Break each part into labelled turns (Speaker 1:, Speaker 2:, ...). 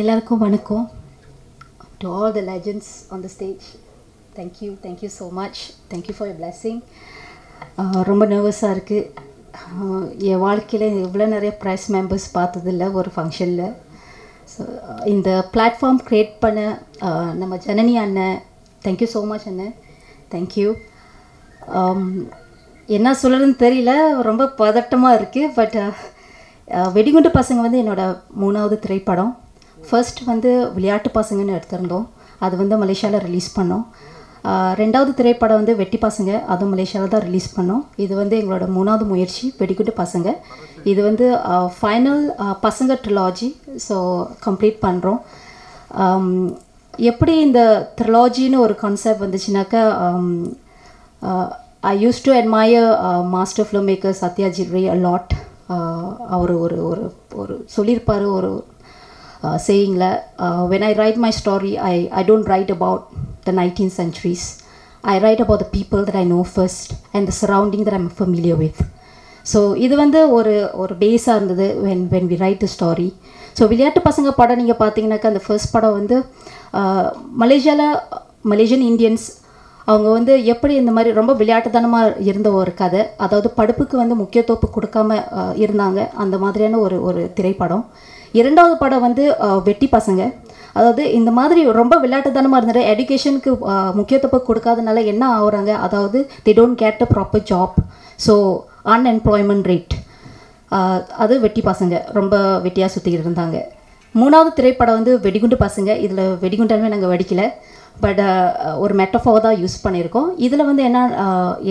Speaker 1: எல்லாருக்கும் வணக்கம். To all the legends on the stage thank you thank you so much thank you for your blessing ரொம்ப நர்வஸாக இருக்குது என் வாழ்க்கையில் இவ்வளோ நிறைய ப்ரைஸ் மெம்பர்ஸ் பார்த்ததில்ல ஒரு ஃபங்க்ஷனில் ஸோ இந்த பிளாட்ஃபார்ம் க்ரியேட் பண்ண நம்ம ஜனனி அண்ணன் தேங்க்யூ ஸோ மச் அண்ணன் தேங்க்யூ என்ன சொல்கிறதுன்னு தெரியல ரொம்ப பதட்டமாக இருக்குது பட் வெடிகுண்டு பசங்க வந்து என்னோட மூணாவது திரைப்படம். ஃபர்ஸ்ட் வந்து விளையாட்டு பசங்கன்னு எடுத்திருந்தோம். அது வந்து மலேசியாவில் ரிலீஸ் பண்ணோம். ரெண்டாவது திரைப்படம் வந்து வெட்டி பசங்க அதுவும் மலேசியாவில் தான் ரிலீஸ் பண்ணோம். இது வந்து எங்களோட மூணாவது முயற்சி வெடிக்குட்டு பசங்க. இது வந்து ஃபைனல் பசங்க ட்ரிலாஜி ஸோ கம்ப்ளீட் பண்ணுறோம் எப்படி இந்த த்ரிலாஜின்னு ஒரு concept வந்துச்சுனாக்கா I use to admire master film maker Satyajit Ray a lot அவர் ஒரு ஒரு ஒரு சொல்லியிருப்பார் ஒரு சேயிங்கில் when I write my story I I don't write about the nineteen centuries I write about the people that I know first and the surrounding that I'm familiar with so இது வந்து ஒரு ஒரு பேஸாக இருந்தது when when we write the story so விளையாட்டு பசங்க படம் நீங்கள் பார்த்தீங்கன்னாக்கா அந்த ஃபர்ஸ்ட் படம் வந்து uh, மலேசியாவில் மலேசியன் இந்தியன்ஸ் அவங்க வந்து எப்படி இந்த மாதிரி ரொம்ப விளையாட்டுத்தனமாக இருந்த ஒரு கதை அதாவது படுப்புக்கு வந்து முக்கியத்துவப்பு கொடுக்காம uh, இருந்தாங்க அந்த மாதிரியான ஒரு ஒரு திரைப்படம். இரண்டாவது படம் வந்து வெட்டி பசங்க. அதாவது இந்த மாதிரி ரொம்ப விளையாட்டுத்தனமாக இருந்தது எடுகேஷனுக்கு முக்கியத்துவம் கொடுக்காதனால என்ன ஆகுறாங்க? அதாவது they don't get a proper job so unemployment rate அது வெட்டி பசங்க. ரொம்ப வெட்டியாக சுற்றிக்கிட்டு இருந்தாங்க. மூணாவது திரைப்படம் வந்து வெடிகுண்டு பசங்க. இதில் வெடிகுண்டாலுமே நாங்கள் வெடிக்கலை. பட் ஒரு மெட்டஃபோர் தான் யூஸ் பண்ணியிருக்கோம். இதில் வந்து என்ன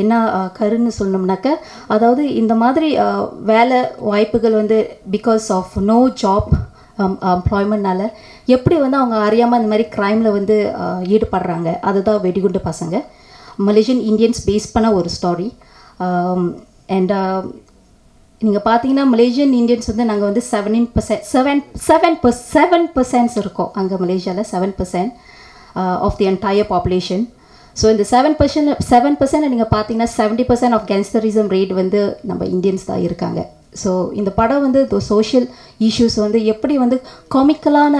Speaker 1: என்ன கருன்னு சொல்லணும்னாக்க அதாவது இந்த மாதிரி வேலை வாய்ப்புகள் வந்து பிகாஸ் ஆஃப் நோ ஜாப் எம்ப்ளாய்மெண்ட்னால எப்படி வந்து அவங்க அறியாமல் இந்த மாதிரி க்ரைமில் வந்து ஈடுபடுறாங்க. அதுதான் வெடிகுண்டு பசங்க. மலேசியன் இந்தியன்ஸ் பேஸ் பண்ண ஒரு ஸ்டாரி அண்ட் um, நீங்கள் பார்த்தீங்கன்னா மலேசியன் இந்தியன்ஸ் வந்து நாங்கள் வந்து செவனின் percent seven seven per seven percents இருக்கோம். அங்கே மலேசியாவில் seven percent of the entire population so இந்த செவன் பர்சன்ட் செவன் பர்சன்ட் நீங்கள் பார்த்தீங்கன்னா seventy percent of gangsterism rate வந்து நம்ம இந்தியன்ஸ் தான் இருக்காங்க. ஸோ இந்த படம் வந்து சோஷியல் இஷ்யூஸ் வந்து எப்படி வந்து காமிக்கலான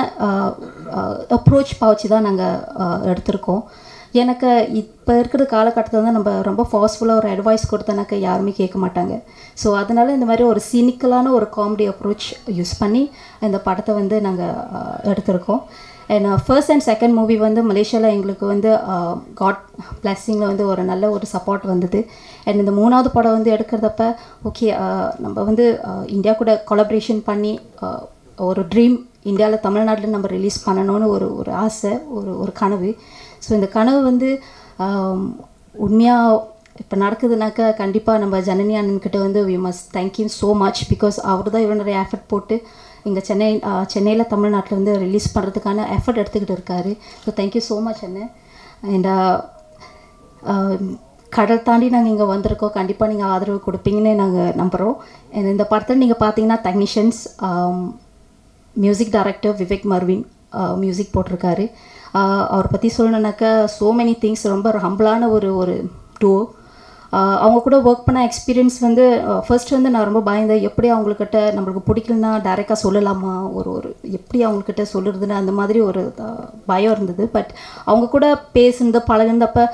Speaker 1: அப்ரோச் பாவச்சு தான் நாங்கள் uh, எடுத்திருக்கோம். எனக்கு இப்போ இருக்கிற காலகட்டத்தில் வந்து நம்ம ரொம்ப ஃபாஸ்ட்ஃபுல்லாக ஒரு அட்வைஸ் கொடுத்தனாக்க யாருமே கேட்க மாட்டாங்க. ஸோ அதனால் இந்த மாதிரி ஒரு சினிக்கலான ஒரு காமெடி அப்ரோச் யூஸ் பண்ணி இந்த படத்தை வந்து நாங்கள் uh, எடுத்திருக்கோம். And first and second movie வந்து மலேசியாவில் எங்களுக்கு வந்து uh, காட் பிளஸ்ஸிங்கில் வந்து ஒரு நல்ல ஒரு சப்போர்ட் வந்தது. அண்ட் இந்த மூணாவது படம் வந்து எடுக்கிறதப்ப ஓகே uh, நம்ம வந்து uh, இந்தியா கூட கொலபரேஷன் பண்ணி ஒரு ட்ரீம் இந்தியாவில் தமிழ்நாட்டில் நம்ம ரிலீஸ் பண்ணணும்னு ஒரு ஒரு ஆசை ஒரு ஒரு கனவு. ஸோ இந்த கனவு வந்து um, உண்மையாக இப்போ நடக்குதுனாக்கா கண்டிப்பாக நம்ம ஜனனி அண்ணன்கிட்ட வந்து we must thank you so much because அவர் தான் இவ்வளோ நிறைய எஃபர்ட் போட்டு இங்கே சென்னை சென்னையில் தமிழ்நாட்டில் வந்து ரிலீஸ் பண்ணுறதுக்கான எஃபர்ட் எடுத்துக்கிட்டு இருக்காரு. So thank you so much அண்ணன் அண்ட் கடல் தாண்டி நாங்கள் இங்கே வந்திருக்கோம். கண்டிப்பாக நீங்கள் ஆதரவு கொடுப்பீங்கன்னு நாங்கள் நம்புகிறோம் இந்த படத்தில் நீங்கள் பார்த்தீங்கன்னா technicians music director Vivek Mervin music போட்டிருக்காரு. அவரை பற்றி சொல்லணுன்னாக்கா ஸோ மெனி திங்ஸ் ரொம்ப ஹம்பிளான ஒரு ஒரு டூ அவங்க கூட ஒர்க் பண்ண எக்ஸ்பீரியன்ஸ் வந்து ஃபர்ஸ்ட் வந்து நான் ரொம்ப பயந்தேன். எப்படி அவங்கக்கிட்ட நம்மளுக்கு பிடிக்கலன்னா டைரெக்டாக சொல்லலாமா? ஒரு ஒரு எப்படி அவங்கக்கிட்ட சொல்லுறதுன்னு அந்த மாதிரி ஒரு பயம் இருந்தது. பட் அவங்க கூட பேசுனது பழகுனதப்ப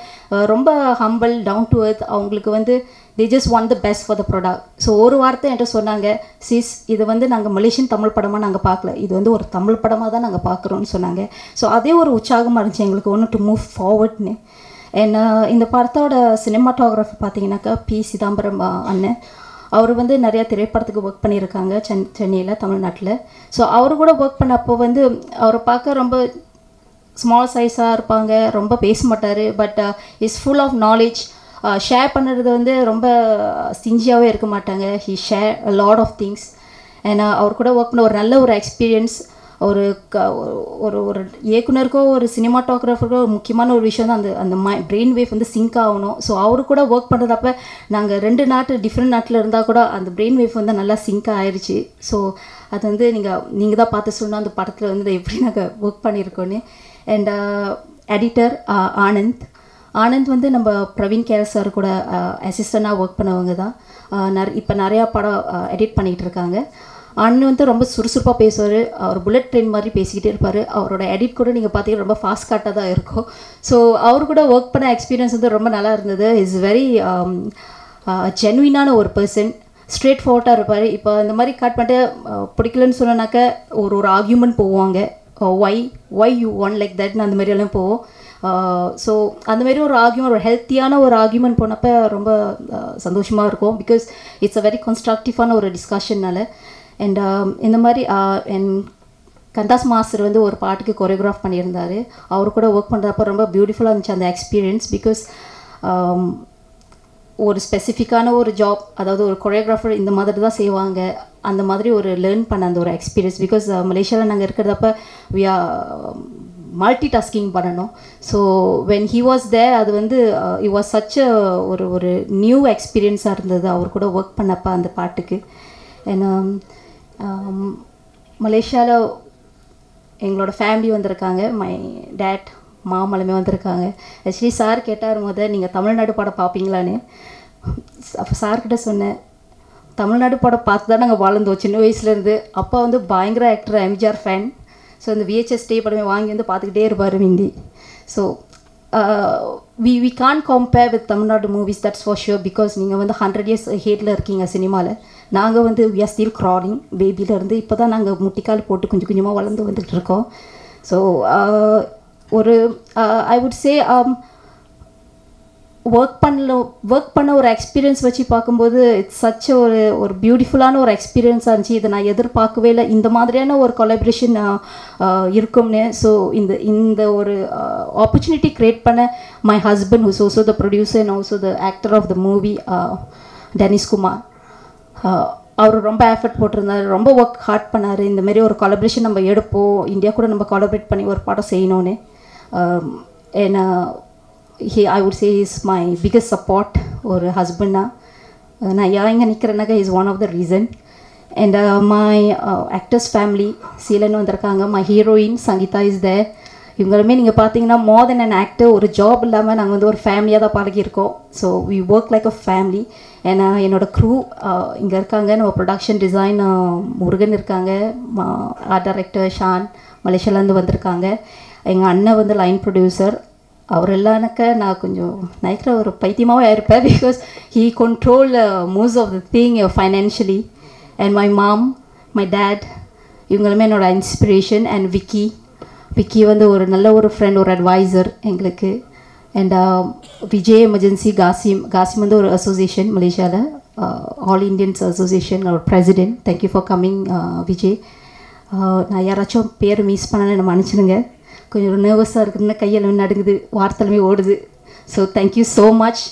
Speaker 1: ரொம்ப ஹம்பிள் டவுன் டு எர்த் அவங்களுக்கு வந்து they just one the best for the product so ஒரு வார்த்தை என்கிட்ட சொன்னாங்க சிஸ் இது வந்து நாங்கள் மலேசியன் தமிழ் படமாக நாங்கள் பார்க்கல. இது வந்து ஒரு தமிழ் படமாக தான் நாங்கள் பார்க்குறோன்னு சொன்னாங்க. ஸோ அதே ஒரு உற்சாகமாக இருந்துச்சு எங்களுக்கு ஒன்று டு மூவ் ஃபார்வர்ட்னு Uh, இந்த படத்தோட சினிமாட்டோகிராஃபி பார்த்தீங்கன்னாக்கா பி. சிதம்பரம் அண்ணன். அவர் வந்து நிறையா திரைப்படத்துக்கு ஒர்க் பண்ணியிருக்காங்க சென் சென்னையில் தமிழ்நாட்டில். ஸோ அவர் கூட ஒர்க் பண்ணப்போ வந்து அவரை பார்க்க ரொம்ப ஸ்மால் சைஸாக இருப்பாங்க ரொம்ப பேச மாட்டார். But is full of knowledge share பண்ணுறது வந்து ரொம்ப சிஞ்சியாகவே இருக்க மாட்டாங்க. He share lot of things ஏன்னா அவர் கூட ஒர்க் பண்ண ஒரு நல்ல ஒரு எக்ஸ்பீரியன்ஸ் ஒரு க ஒரு ஒரு இயக்குனருக்கோ ஒரு சினிமாட்டோகிராஃபருக்கோ ஒரு முக்கியமான ஒரு விஷயம் தான் அந்த அந்த மை பிரெயின் வேவ் வந்து சிங்க் ஆகணும். ஸோ அவரு கூட ஒர்க் பண்ணுறதப்ப நாங்கள் ரெண்டு நாட்டு டிஃப்ரெண்ட் நாட்டில் இருந்தால் கூட அந்த பிரெயின் வேவ் வந்து நல்லா சிங்க் ஆயிடுச்சு ஸோ அது வந்து நீங்கள் நீங்கள் தான் பார்த்து சொல்லணும். அந்த படத்தில் வந்து எப்படி நாங்கள் ஒர்க் பண்ணியிருக்கோன்னு and editor uh, uh, Anand. Anand வந்து நம்ம பிரவீன் கேர் சார் கூட uh, அசிஸ்டண்ட்டாக ஒர்க் பண்ணவங்க தான். நர் இப்போ நிறையா படம் எடிட் பண்ணிகிட்டு இருக்காங்க. அண்ணன் வந்து ரொம்ப சுறுசுறுப்பாக பேசுவார். அவர் புல்லட் ட்ரெயின் மாதிரி பேசிக்கிட்டே இருப்பார். அவரோட எடிட் கூட நீங்கள் பார்த்தீங்கன்னா ரொம்ப ஃபாஸ்ட் காட்டாக தான் இருக்கும். ஸோ அவர் கூட ஒர்க் பண்ண எக்ஸ்பீரியன்ஸ் வந்து ரொம்ப நல்லா இருந்தது. இஸ் வெரி ஜென்வினான ஒரு பர்சன் ஸ்ட்ரெயிட் ஃபார்வர்ட்டாக இருப்பார். இப்போ இந்த மாதிரி கட் பண்ணிட்டு uh, பிடிக்கலன்னு சொன்னாக்க ஒரு ஒரு ஆர்கியூமெண்ட் போவாங்க. Why why you want like தட்னு அந்த மாதிரியெல்லாம் போவோம். Uh, ஸோ அந்த மாதிரி ஒரு ஆர்கியூமெண்ட் ஒரு ஹெல்த்தியான ஒரு ஆர்கியூமெண்ட் போனப்போ ரொம்ப uh, சந்தோஷமாக இருக்கும். பிகாஸ் இட்ஸ் அ வெரி கன்ஸ்ட்ரக்டிவான ஒரு டிஸ்கஷன்னால அண்ட் um, இந்த மாதிரி என் கந்தாஸ் மாஸ்டர் வந்து ஒரு பாட்டுக்கு கொரியோகிராஃப் பண்ணியிருந்தார். அவர் கூட ஒர்க் பண்ணுறப்ப ரொம்ப பியூட்டிஃபுல்லாக இருந்துச்சு அந்த எக்ஸ்பீரியன்ஸ் பிகாஸ் um, ஒரு ஸ்பெசிஃபிக்கான ஒரு ஜாப் அதாவது ஒரு கொரியோகிராஃபர் இந்த மாதிரி தான் செய்வாங்க. அந்த மாதிரி ஒரு லேர்ன் பண்ண அந்த ஒரு எக்ஸ்பீரியன்ஸ் பிகாஸ் மலேசியாவில் நாங்கள் இருக்கிறதப்ப வி ஆர் மல்டி டாஸ்கிங் பண்ணணும். So when he was there அது வந்து இ வாஸ் சச் ஒரு ஒரு நியூ எக்ஸ்பீரியன்ஸாக இருந்தது. அவர் கூட ஒர்க் பண்ணப்போ அந்த பாட்டுக்கு. ஏன்னா மலேசியாவில் எங்களோட ஃபேமிலி வந்திருக்காங்க. மை டேட் மாமலுமே வந்திருக்காங்க. ஆக்சுவலி சார் கேட்டார் முத நீங்கள் தமிழ்நாடு படம் பார்ப்பீங்களான்னு அப்போ சார்கிட்ட சொன்னேன் தமிழ்நாடு படம் பார்த்து தான் நாங்கள் வளர்ந்தோம். சின்ன வயசுலேருந்து அப்பா வந்து பயங்கர ஆக்டர் எம்ஜிஆர் ஃபேன் ஸோ அந்த விஹெச்எஸ் டே படமே வாங்கி வந்து பார்த்துக்கிட்டே இருப்பார் மிந்தி. So we we can compare with Tamil Nadu movies that's for sure because நீங்கள் வந்து ஹண்ட்ரட் இயர்ஸ் ஹேட்டில் இருக்கீங்க சினிமாவில் நாங்கள் வந்து வி ஆர் ஸ்டில் க்ராலிங் பேபியிலேருந்து இப்போ தான் நாங்கள் முட்டிக்கால் போட்டு கொஞ்சம் கொஞ்சமாக வளர்ந்து வந்துட்டு இருக்கோம். ஸோ ஒரு ஐ வுட் சே ஒர்க் பண்ணல ஒர்க் பண்ண ஒரு எக்ஸ்பீரியன்ஸ் வச்சு பார்க்கும்போது இட்ஸ் சச் ஒரு ஒரு பியூட்டிஃபுல்லான ஒரு எக்ஸ்பீரியன்ஸாக இருந்துச்சு. இதை நான் எதிர்பார்க்கவே இல்லை. இந்த மாதிரியான ஒரு கொலாபரேஷன் இருக்கும்னு. ஸோ இந்த இந்த ஒரு ஆப்பர்ச்சுனிட்டி க்ரியேட் பண்ண my husband who's also the producer and also the actor of the movie Deniskumar அவர் ரொம்ப எஃபர்ட் போட்டிருந்தார் ரொம்ப ஒர்க் ஹார்ட் பண்ணார். இந்த மாதிரி ஒரு கொலபரேஷன் நம்ம எடுப்போம். இந்தியா கூட நம்ம கொலபரேட் பண்ணி ஒரு படம் செய்யணும்னு. ஏன்னா he I would say is my biggest support ஒரு ஹஸ்பண்டாக நான் ஏன் இங்கே நிற்கிறேன்னாக்கா is one of the reason and my actors family Seelan வந்திருக்காங்க. My heroine Sangeetha is there இவங்களுமே நீங்கள் பார்த்தீங்கன்னா மோர் தென் அன் ஆக்டர் ஒரு ஜாப் இல்லாமல் நாங்கள் வந்து ஒரு ஃபேமிலியாக தான் பழகியிருக்கோம். So we work like a family ஏன்னா என்னோட க்ரூ இங்கே இருக்காங்க. நம்ம ப்ரொடக்ஷன் டிசைன் முருகன் இருக்காங்க. ஆர்ட் டைரக்டர் ஷான் மலேசியாலேருந்து வந்திருக்காங்க. எங்கள் அண்ணன் வந்து லைன் ப்ரொடியூசர் அவர் இல்லைனாக்க நான் கொஞ்சம் நினைக்கிற ஒரு பைத்தியமாகவே இருப்பேன் because he control most of the thing financially and my mom my dad இவங்களுமே என்னோட இன்ஸ்பிரேஷன் அண்ட் விக்கி விக்கி வந்து ஒரு நல்ல ஒரு ஃப்ரெண்ட் ஒரு அட்வைசர் எங்களுக்கு. And um, Vijay emergency Kasim Kasim வந்து ஒரு அசோசியேஷன் மலேசியாவில் ஆல் இண்டியன்ஸ் அசோசியேஷன் ஒரு president thank you for coming Vijay. Uh, நான் யாராச்சும் பேர் மிஸ் பண்ணேன்னு என்ன மன்னிச்சிடுங்க. கொஞ்சம் நர்வஸாக இருக்குதுன்னா கையெல்லாம் நடுங்குது வார்த்தைலுமே ஓடுது. So thank you so much